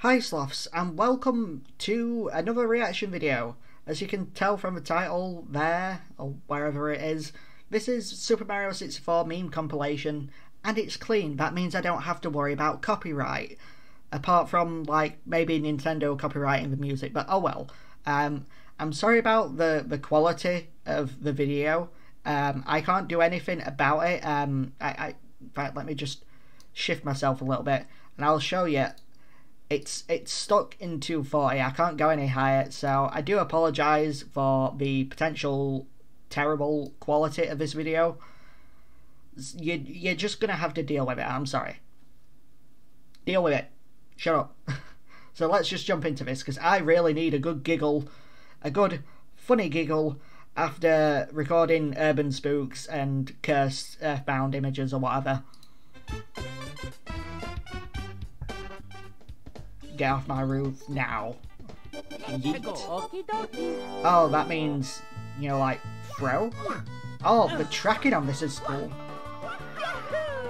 Hi Sloths and welcome to another reaction video. As you can tell from the title there, or wherever it is, this is Super Mario 64 meme compilation and it's clean. That means I don't have to worry about copyright. Apart from like maybe Nintendo copyrighting the music, but oh well. Um, I'm sorry about the, the quality of the video. Um, I can't do anything about it. Um, I, I, in fact, let me just shift myself a little bit and I'll show you it's it's stuck in 240 I can't go any higher so I do apologize for the potential terrible quality of this video. You, you're just gonna have to deal with it I'm sorry. Deal with it. Shut up. So let's just jump into this because I really need a good giggle a good funny giggle after recording urban spooks and cursed earthbound images or whatever Get off my roof now. Yeet. Oh, that means, you know, like, throw? Oh, the tracking on this is cool.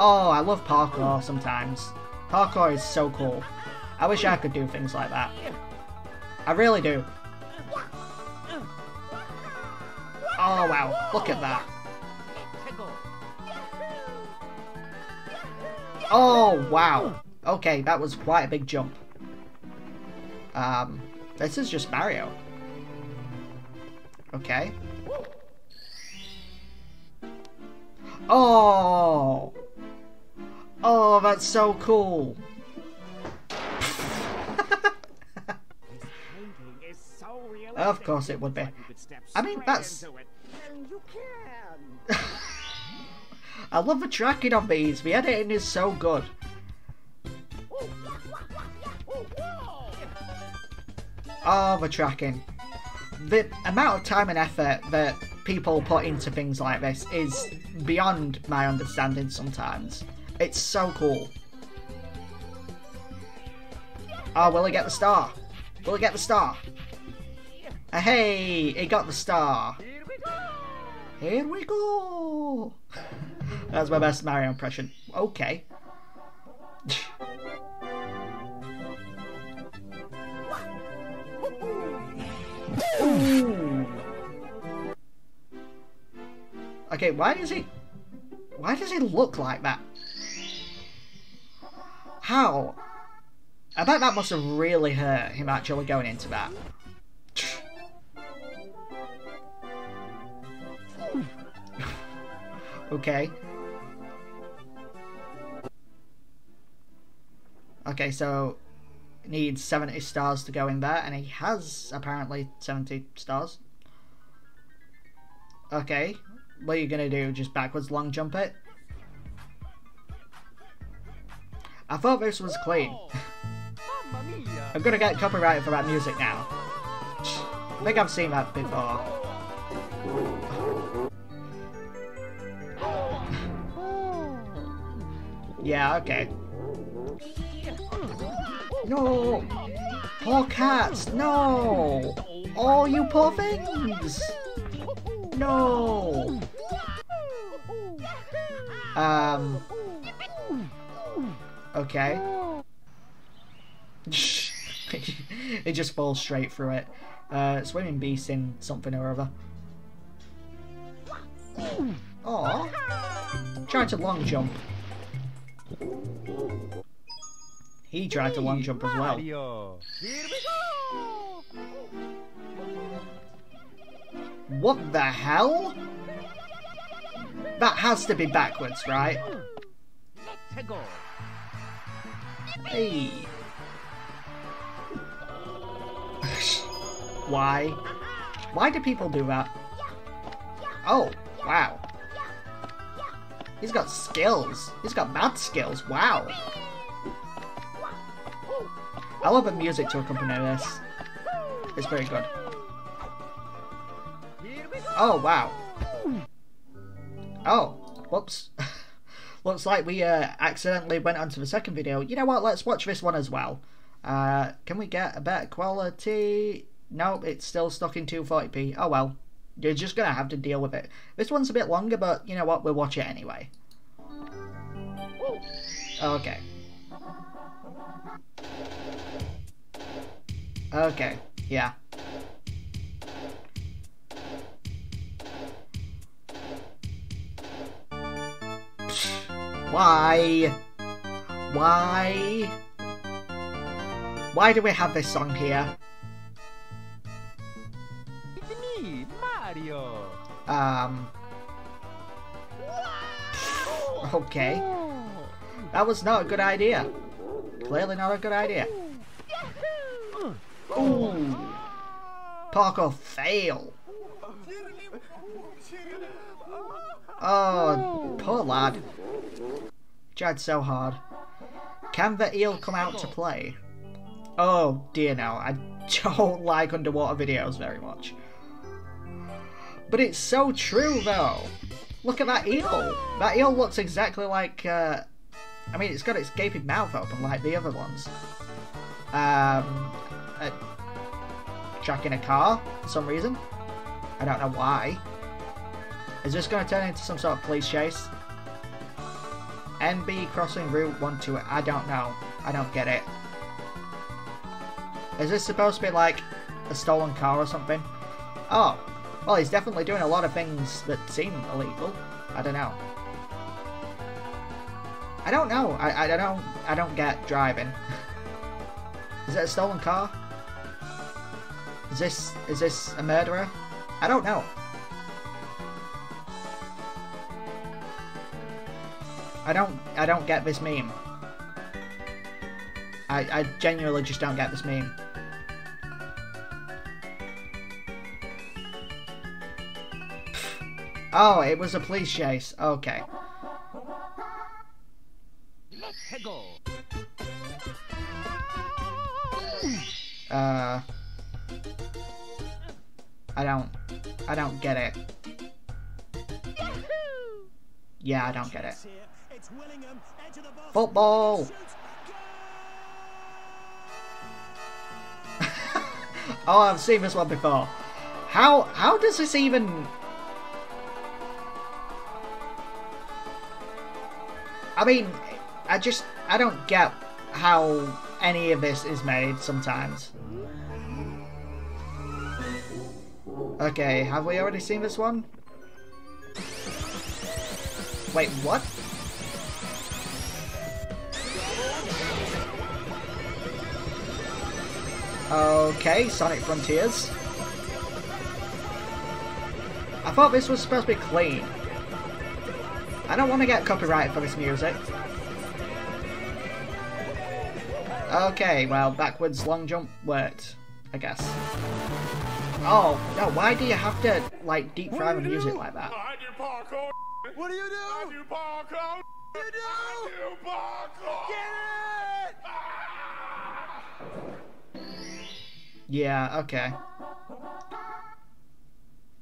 Oh, I love parkour sometimes. Parkour is so cool. I wish I could do things like that. I really do. Oh wow, look at that. Oh wow. Okay, that was quite a big jump. Um, this is just Mario. Okay. Oh! Oh, that's so cool! of course it would be. I mean, that's... I love the tracking on these. The editing is so good. Oh, the tracking. The amount of time and effort that people put into things like this is beyond my understanding sometimes. It's so cool. Oh, will he get the star? Will he get the star? Uh, hey, he got the star. Here we go. Here we go. That's my best Mario impression. Okay. Okay, why does he... Why does he look like that? How? I bet that must have really hurt him actually going into that. okay. Okay, so needs 70 stars to go in there, and he has apparently 70 stars. Okay, what are you gonna do? Just backwards long jump it? I thought this was clean. Oh, I'm gonna get copyrighted for that music now. I think I've seen that before. yeah, okay. No! Poor cats! No! Oh, you poor things! No! Um... Okay. it just falls straight through it. Uh, swimming beast in something or other. Oh, Tried to long jump. He tried to long jump as well. What the hell? That has to be backwards, right? Hey. Why? Why do people do that? Oh, wow. He's got skills. He's got mad skills. Wow. I love the music to accompany this. It's very good. Oh, wow. Oh, whoops. Looks like we uh, accidentally went onto the second video. You know what, let's watch this one as well. Uh, can we get a better quality? Nope, it's still stuck in 240p. Oh well, you're just going to have to deal with it. This one's a bit longer, but you know what, we'll watch it anyway. Okay. Okay, yeah. Why? Why? Why do we have this song here? It's me, Mario. Um. Okay. That was not a good idea. Clearly not a good idea. Ooh. Parkour fail. Oh, poor lad. Tried so hard. Can the eel come out to play? Oh dear no, I don't like underwater videos very much. But it's so true though. Look at that eel. That eel looks exactly like, uh, I mean it's got its gaping mouth open like the other ones. Um, a track in a car for some reason. I don't know why. Is this going to turn into some sort of police chase? NB crossing Route 1 to it. I don't know. I don't get it. Is this supposed to be like a stolen car or something? Oh, well, he's definitely doing a lot of things that seem illegal. I don't know. I don't know. I, I don't I don't get driving. is it a stolen car? Is this is this a murderer? I don't know. I don't I don't get this meme. I, I genuinely just don't get this meme. Oh, it was a police chase. Okay. Uh I don't I don't get it. Yeah, I don't get it. Football! oh, I've seen this one before. How how does this even I mean, I just I don't get how any of this is made sometimes. Okay, have we already seen this one? Wait, what? Okay, Sonic Frontiers. I thought this was supposed to be clean. I don't want to get copyrighted for this music. Okay, well, backwards long jump worked, I guess. Oh, no, why do you have to, like, deep fry the music like that? I do parkour. What do you do? I do parkour. You do? I do parkour. Get it! Yeah, okay.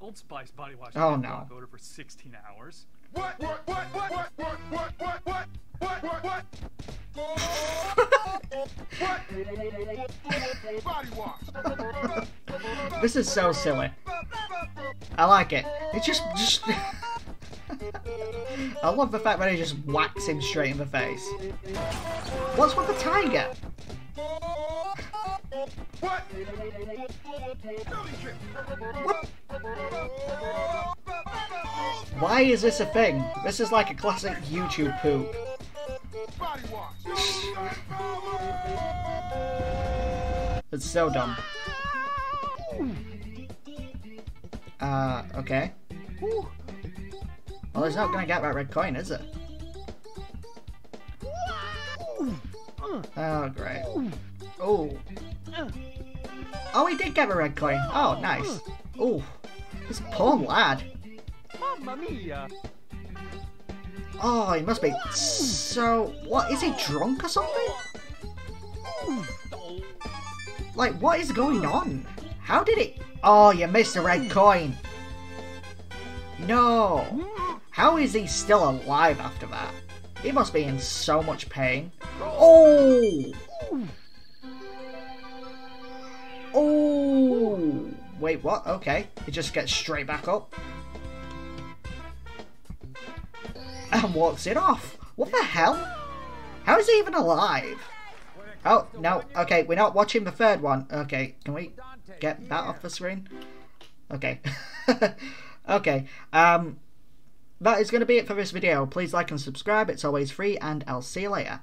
Old Spice body wash. Oh, no. rock odor for 16 hours. What? What? What? What? What? What? What? What? What? What? What? What? What? Body wash. This is so silly. I like it. It just, just... I love the fact that he just whacks him straight in the face. What's with the tiger? What? What? Why is this a thing? This is like a classic YouTube poop. It's so dumb. Uh, okay. Well, he's not gonna get that red coin, is it? Oh, great. Oh. Oh, he did get a red coin. Oh, nice. Oh, this poor lad. Mamma mia! Oh, he must be so... What, is he drunk or something? Like, what is going on? How did it... Oh, you missed a red coin. No. How is he still alive after that? He must be in so much pain. Oh! Oh! Wait, what? Okay. He just gets straight back up. And walks it off. What the hell? How is he even alive? Oh, no. Okay, we're not watching the third one. Okay, can we get that off the screen? Okay. okay. Um, that is going to be it for this video. Please like and subscribe. It's always free, and I'll see you later.